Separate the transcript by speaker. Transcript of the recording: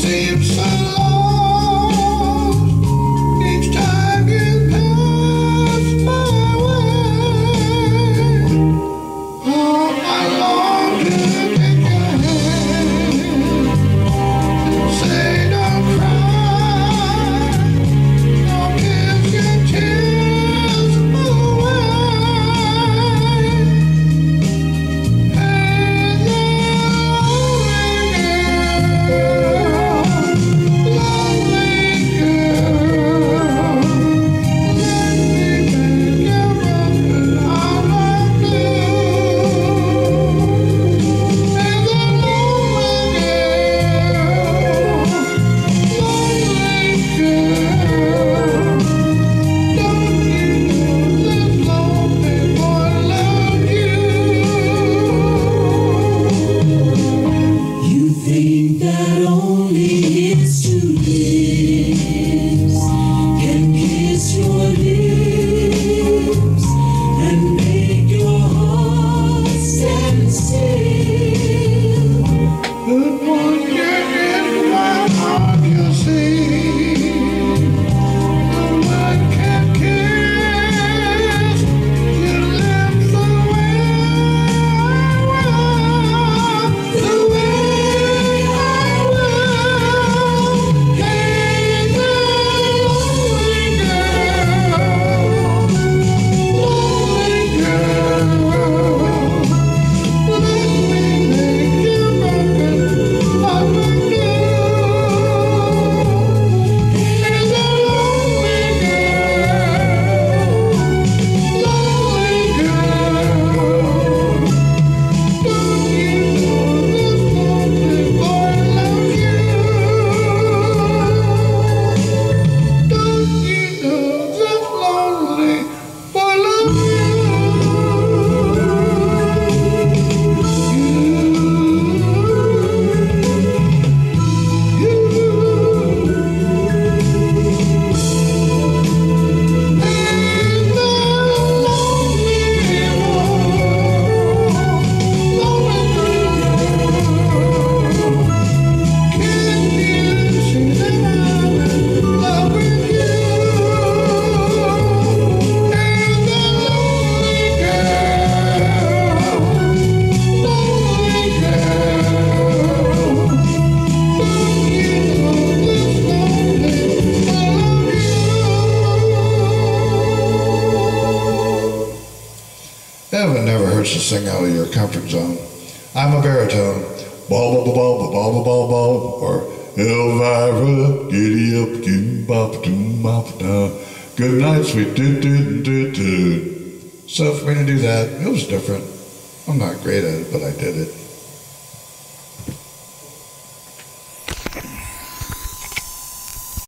Speaker 1: Seems so long. Heaven never hurts to sing out of your comfort zone. I'm a baritone. Ball, ball, ball, ball, ball, ball, ball, or Elvira, giddy up, giddy bop, doom, bop, da. Good night, sweet do, do, do, do. So for me to do that, it was different. I'm not great at it, but I did it.